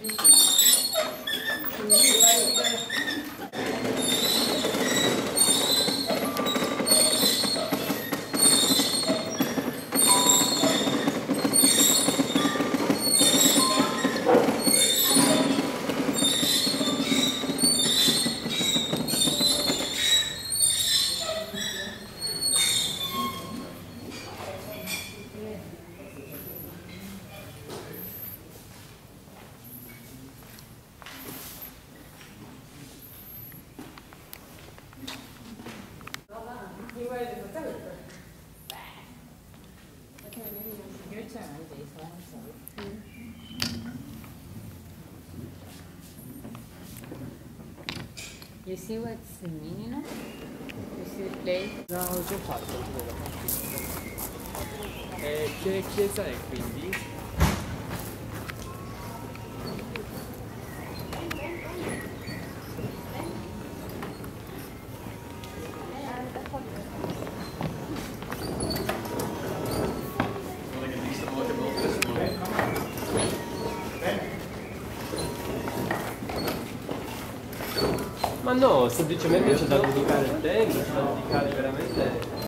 Thank you. you Okay, your turn, Jason. I'm sorry. Mm -hmm. You see what's the meaning of? You see the play? No, già fatto. E che chiesa è quindi? Ma no, semplicemente c'è da dedicare il tempo, c'è da dedicare veramente...